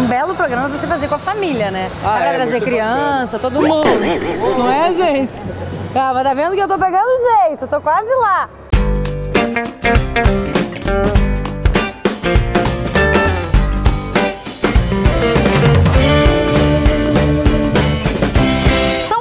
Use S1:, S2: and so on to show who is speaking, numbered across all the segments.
S1: um belo programa pra você fazer com a família, né?
S2: Ah,
S1: pra
S2: é,
S1: trazer criança, todo mundo. Não é, gente? Ah, mas tá vendo que eu tô pegando jeito, tô quase lá.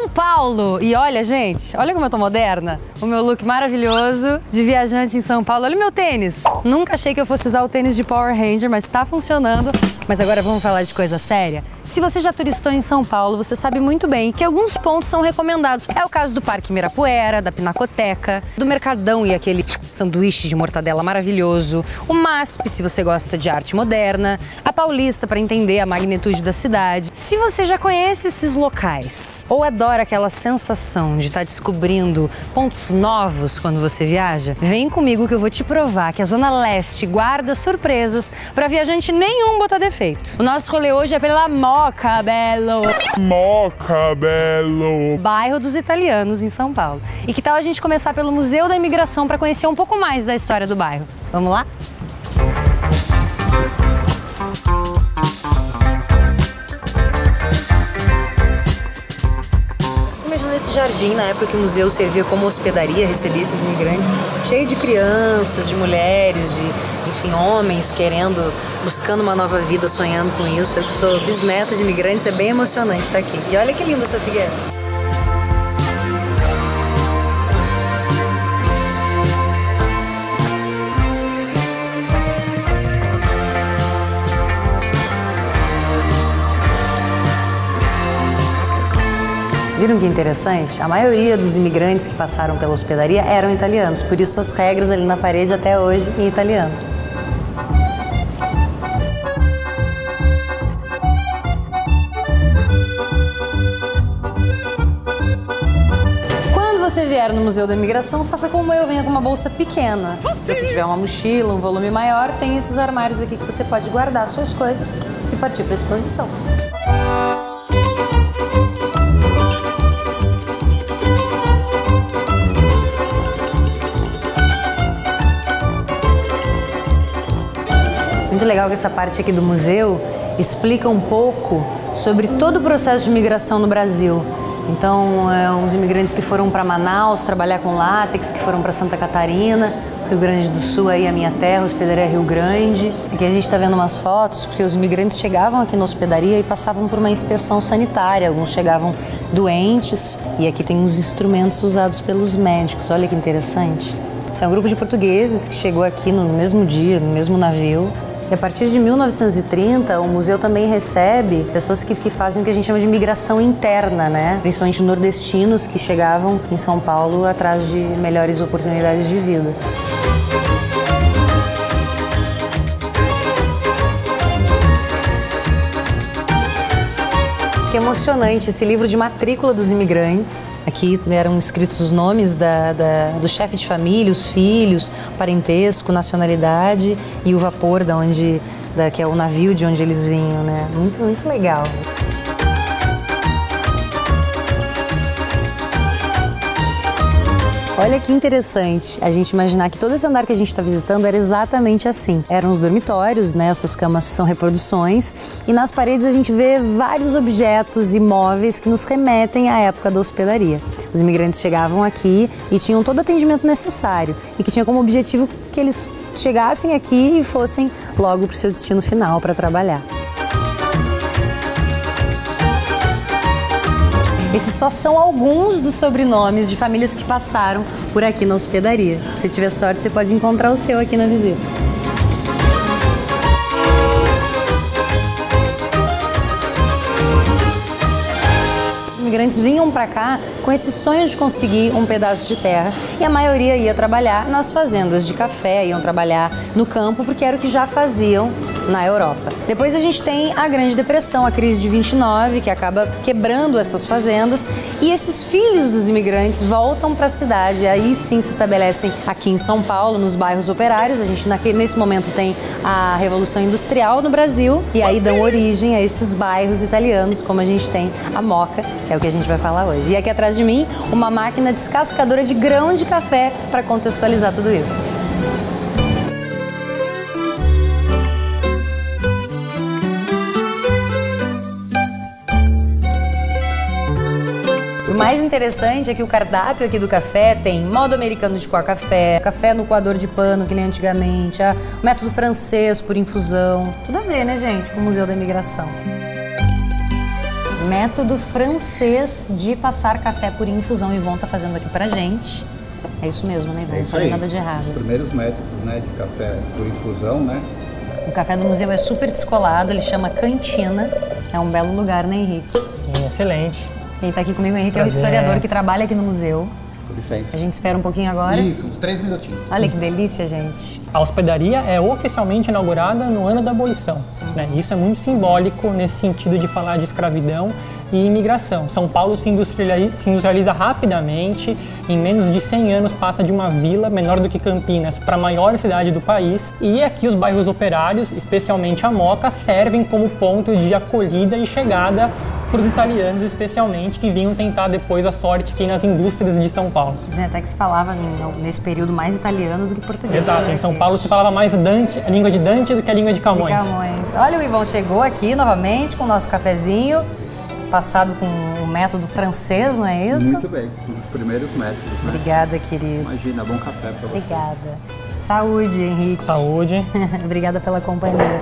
S1: Paulo. E olha, gente, olha como eu tô moderna. O meu look maravilhoso de viajante em São Paulo. Olha o meu tênis. Nunca achei que eu fosse usar o tênis de Power Ranger, mas tá funcionando. Mas agora vamos falar de coisa séria? Se você já turistou em São Paulo, você sabe muito bem que alguns pontos são recomendados. É o caso do Parque Mirapuera, da Pinacoteca, do Mercadão e aquele sanduíche de mortadela maravilhoso, o MASP, se você gosta de arte moderna, a Paulista para entender a magnitude da cidade. Se você já conhece esses locais ou adora aquela sensação de estar descobrindo pontos novos quando você viaja, vem comigo que eu vou te provar que a Zona Leste guarda surpresas para viajante nenhum botar defeito. O nosso rolê hoje é pela Moca Belo.
S2: Moca Belo.
S1: bairro dos italianos em São Paulo. E que tal a gente começar pelo Museu da Imigração para conhecer um pouco mais da história do bairro? Vamos lá? Imagina esse jardim na época que o museu servia como hospedaria, recebia esses imigrantes, cheio de crianças, de mulheres, de, enfim, homens querendo, buscando uma nova vida, sonhando com isso. Eu sou bisneta de imigrantes, é bem emocionante estar aqui. E olha que linda essa figueira. Viram que interessante? A maioria dos imigrantes que passaram pela hospedaria eram italianos, por isso as regras ali na parede até hoje em italiano. Quando você vier no Museu da Imigração, faça como eu, venha com uma bolsa pequena. Se você tiver uma mochila, um volume maior, tem esses armários aqui que você pode guardar suas coisas e partir para a exposição. Muito legal que essa parte aqui do museu explica um pouco sobre todo o processo de migração no Brasil. Então, é, uns imigrantes que foram para Manaus trabalhar com látex, que foram para Santa Catarina, Rio Grande do Sul, aí a minha terra, hospedaria Rio Grande. Aqui a gente está vendo umas fotos, porque os imigrantes chegavam aqui na hospedaria e passavam por uma inspeção sanitária. Alguns chegavam doentes e aqui tem uns instrumentos usados pelos médicos. Olha que interessante. Esse é um grupo de portugueses que chegou aqui no mesmo dia, no mesmo navio. E a partir de 1930, o museu também recebe pessoas que, que fazem o que a gente chama de migração interna, né? Principalmente nordestinos que chegavam em São Paulo atrás de melhores oportunidades de vida. Que emocionante esse livro de matrícula dos imigrantes. Aqui eram escritos os nomes da, da- do chefe de família, os filhos, parentesco, nacionalidade e o vapor da onde, da, que é o navio de onde eles vinham, né? Muito, muito legal. Olha que interessante a gente imaginar que todo esse andar que a gente está visitando era exatamente assim. Eram os dormitórios, né? Essas camas são reproduções. E nas paredes a gente vê vários objetos e móveis que nos remetem à época da hospedaria. Os imigrantes chegavam aqui e tinham todo o atendimento necessário. E que tinha como objetivo que eles chegassem aqui e fossem logo para o seu destino final para trabalhar. Esses só são alguns dos sobrenomes de famílias que passaram por aqui na hospedaria. Se tiver sorte, você pode encontrar o seu aqui na visita. Os imigrantes vinham para cá com esse sonho de conseguir um pedaço de terra e a maioria ia trabalhar nas fazendas de café, iam trabalhar no campo porque era o que já faziam na Europa. Depois a gente tem a Grande Depressão, a crise de 29, que acaba quebrando essas fazendas e esses filhos dos imigrantes voltam para a cidade. Aí sim se estabelecem aqui em São Paulo, nos bairros operários. A gente nesse momento tem a Revolução Industrial no Brasil e aí dão origem a esses bairros italianos, como a gente tem a Moca, que é o que a gente vai falar hoje. E aqui atrás de mim, uma máquina descascadora de grão de café para contextualizar tudo isso. Mais interessante é que o cardápio aqui do café tem modo americano de coar café, café no coador de pano, que nem antigamente, método francês por infusão. Tudo a ver, né, gente, com o Museu da Imigração. Método francês de passar café por infusão. Ivon tá fazendo aqui pra gente. É isso mesmo, né, Ivon?
S3: É
S1: Não
S3: isso
S1: falei
S3: aí.
S1: nada de errado.
S3: Os primeiros métodos, né, de café por infusão, né?
S1: O café do museu é super descolado, ele chama Cantina. É um belo lugar, né, Henrique?
S4: Sim, excelente.
S1: Quem tá aqui comigo, Henrique, é o
S4: Prazer.
S1: historiador que trabalha aqui no museu.
S3: Com licença.
S1: A gente espera um pouquinho agora.
S3: Isso, uns três minutinhos.
S1: Olha que delícia, gente.
S4: A hospedaria é oficialmente inaugurada no ano da abolição. Né? Isso é muito simbólico nesse sentido de falar de escravidão e imigração. São Paulo se industrializa, se industrializa rapidamente, em menos de 100 anos passa de uma vila menor do que Campinas para a maior cidade do país. E aqui os bairros operários, especialmente a Moca, servem como ponto de acolhida e chegada para os italianos, especialmente, que vinham tentar depois a sorte aqui nas indústrias de São Paulo.
S1: Dizem até que se falava nesse período mais italiano do que português.
S4: Exato,
S1: né?
S4: em São Paulo se falava mais Dante, a língua de Dante do que a língua de Camões.
S1: Camões. Olha, o Ivon chegou aqui novamente com o nosso cafezinho, passado com o método francês, não é isso?
S3: Muito bem, um dos primeiros métodos, né?
S1: Obrigada, querido.
S3: Imagina, bom café pra você.
S1: Obrigada. Saúde, Henrique.
S4: Saúde.
S1: Obrigada pela companhia.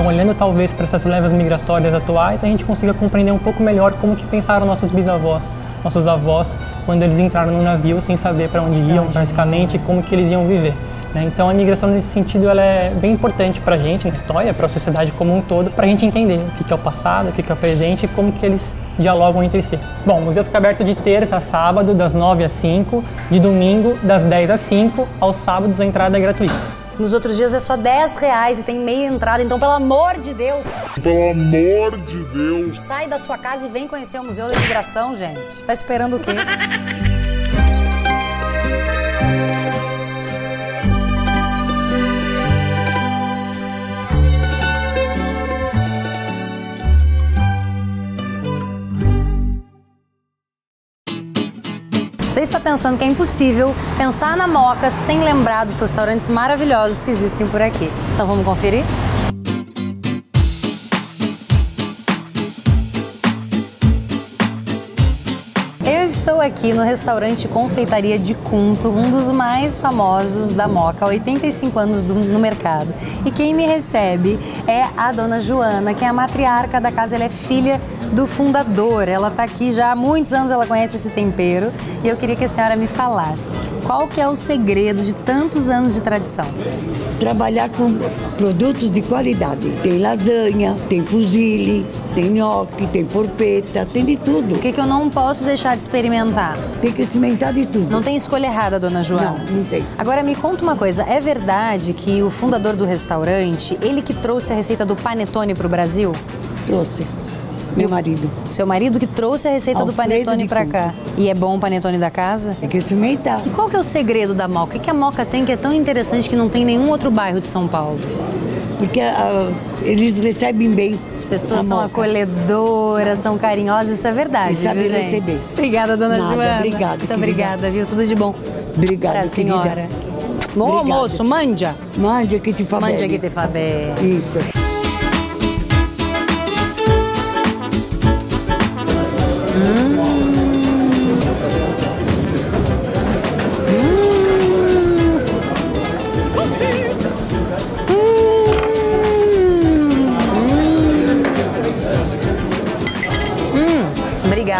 S4: Então, olhando talvez para essas levas migratórias atuais, a gente consiga compreender um pouco melhor como que pensaram nossos bisavós, nossos avós, quando eles entraram no navio sem saber para onde iam, basicamente, como que eles iam viver. né? Então, a imigração nesse sentido ela é bem importante para a gente na história, para a sociedade como um todo, para a gente entender o que é o passado, o que que é o presente e como que eles dialogam entre si. Bom, o museu fica aberto de terça a sábado, das 9 às 5, de domingo, das 10 às 5, aos sábados a entrada é gratuita.
S1: Nos outros dias é só 10 reais e tem meia entrada, então pelo amor de Deus,
S2: Pelo amor de Deus.
S1: sai da sua casa e vem conhecer o Museu da Imigração, gente. Tá esperando o quê? Você está pensando que é impossível pensar na Moca sem lembrar dos restaurantes maravilhosos que existem por aqui. Então vamos conferir? Eu estou aqui no restaurante Confeitaria de Cunto, um dos mais famosos da Moca, há 85 anos do- no mercado. E quem me recebe é a dona Joana, que é a matriarca da casa, ela é filha do fundador. Ela está aqui já há muitos anos, ela conhece esse tempero. E eu queria que a senhora me falasse qual que é o segredo de tantos anos de tradição.
S5: trabalhar com produtos de qualidade. Tem lasanha, tem fusilli, tem nhoque, tem porpeta, tem de tudo.
S1: O que, que eu não posso deixar de experimentar?
S5: Tem que experimentar de tudo.
S1: Não tem escolha errada, dona Joana.
S5: Não, não tem.
S1: Agora me conta uma coisa, é verdade que o fundador do restaurante, ele que trouxe a receita do panetone pro Brasil?
S5: Trouxe. Meu marido.
S1: Seu marido que trouxe a receita do
S5: Alfredo
S1: panetone
S5: de
S1: pra
S5: Cunha.
S1: cá. E é bom o panetone da casa?
S5: Tem que experimentar.
S1: E qual que é o segredo da Moca? O que, que a Moca tem que é tão interessante que não tem em nenhum outro bairro de São Paulo?
S5: Porque ah, eles recebem bem.
S1: As pessoas
S5: a
S1: são
S5: moca.
S1: acolhedoras, são carinhosas, isso é verdade,
S5: E sabe
S1: viu, gente?
S5: receber.
S1: Obrigada, dona
S5: Nada,
S1: Joana.
S5: obrigada,
S1: Muito obrigada, viu? Tudo de bom.
S5: Obrigada,
S1: Pra senhora.
S5: querida.
S1: Bom
S5: Obrigada.
S1: almoço, manja.
S5: Mande aqui te favela.
S1: Mande aqui te fa.
S5: Isso.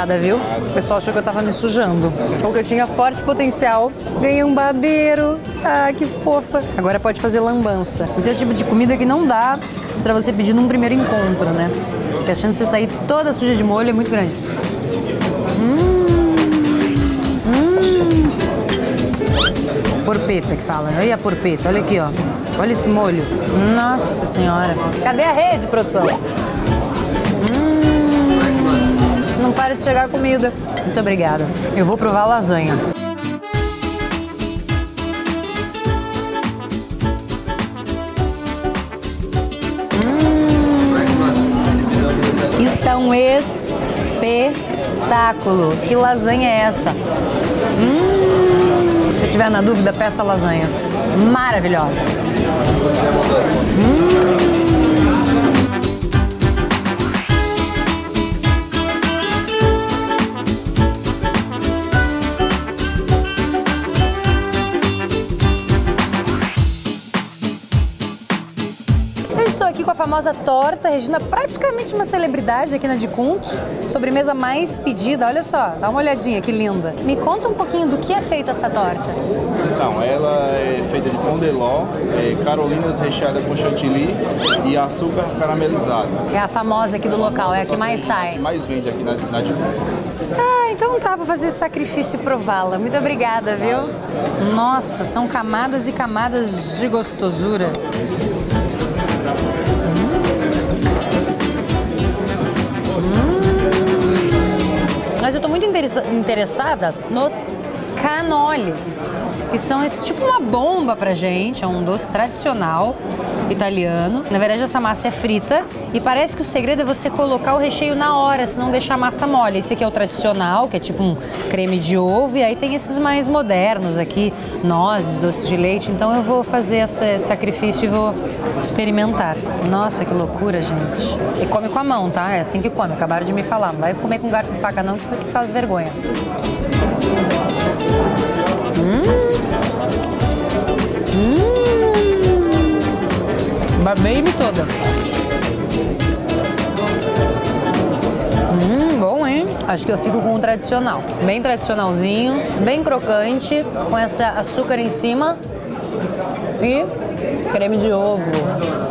S1: Viu? O pessoal achou que eu tava me sujando. Ou que eu tinha forte potencial. Ganhei um babeiro. Ah, que fofa. Agora pode fazer lambança. Esse é o tipo de comida que não dá pra você pedir num primeiro encontro, né? Porque a chance de você sair toda suja de molho é muito grande. Hum. Hum. Porpeta que fala. Olha a porpeta, olha aqui, ó. Olha esse molho. Nossa senhora. Cadê a rede, produção? Não para de chegar comida. Muito obrigada. Eu vou provar lasanha. Hum. Isso tá um espetáculo. Que lasanha é essa? Hum. Se tiver na dúvida, peça lasanha. Maravilhosa. Com a famosa torta. Regina, praticamente uma celebridade aqui na de Contos. Sobremesa mais pedida, olha só, dá uma olhadinha que linda. Me conta um pouquinho do que é feita essa torta.
S6: Então, ela é feita de pão de ló, é, carolinas recheada com chantilly e açúcar caramelizado.
S1: É a famosa aqui do local, é a que mais
S6: que
S1: sai.
S6: mais vende aqui na, na de Conto.
S1: Ah, então tá, vou fazer esse sacrifício e prová-la. Muito obrigada, viu? Nossa, são camadas e camadas de gostosura. Interessada nos canoles, que são esse tipo uma bomba pra gente, é um doce tradicional italiano. Na verdade, essa massa é frita e parece que o segredo é você colocar o recheio na hora, senão deixar a massa mole. Esse aqui é o tradicional, que é tipo um creme de ovo, e aí tem esses mais modernos aqui, nozes, doce de leite. Então eu vou fazer esse sacrifício e vou experimentar. Nossa, que loucura, gente. E come com a mão, tá? É assim que come, acabaram de me falar. Não vai comer com garfo e faca não, que faz vergonha. Babei-me toda. Hum, bom, hein? Acho que eu fico com o tradicional. Bem tradicionalzinho, bem crocante, com essa açúcar em cima e creme de ovo.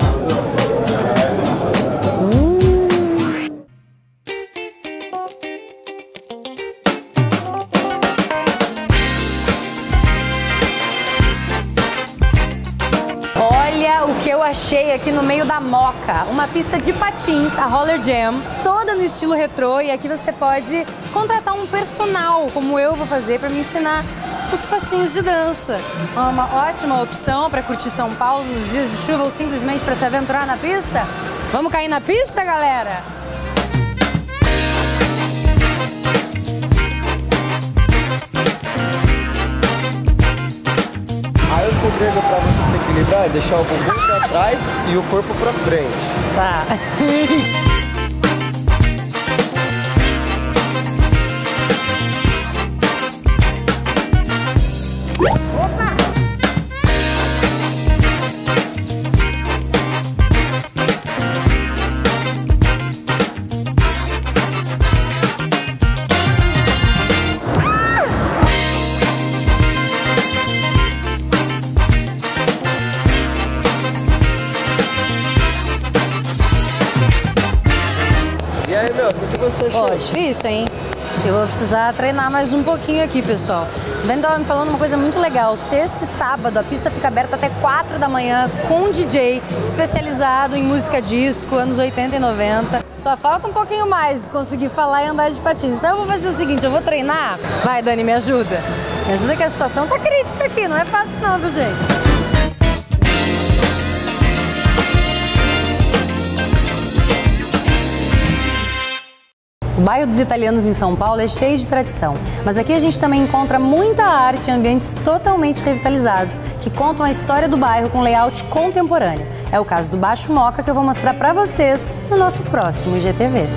S1: Que eu achei aqui no meio da moca. Uma pista de patins, a Roller Jam, toda no estilo retrô. E aqui você pode contratar um personal, como eu vou fazer, para me ensinar os passinhos de dança. É Uma ótima opção para curtir São Paulo nos dias de chuva ou simplesmente para se aventurar na pista. Vamos cair na pista, galera?
S7: Deixar o bumbum pra trás e o corpo pra frente.
S1: Tá. Pô, difícil, hein? Eu vou precisar treinar mais um pouquinho aqui, pessoal. O Dani tava me falando uma coisa muito legal. Sexta e sábado a pista fica aberta até 4 da manhã com um DJ especializado em música disco, anos 80 e 90. Só falta um pouquinho mais de conseguir falar e andar de patins. Então eu vou fazer o seguinte, eu vou treinar. Vai, Dani, me ajuda. Me ajuda que a situação tá crítica aqui, não é fácil não, viu, gente? O bairro dos italianos em São Paulo é cheio de tradição, mas aqui a gente também encontra muita arte em ambientes totalmente revitalizados, que contam a história do bairro com layout contemporâneo. É o caso do Baixo Moca que eu vou mostrar para vocês no nosso próximo IGTV.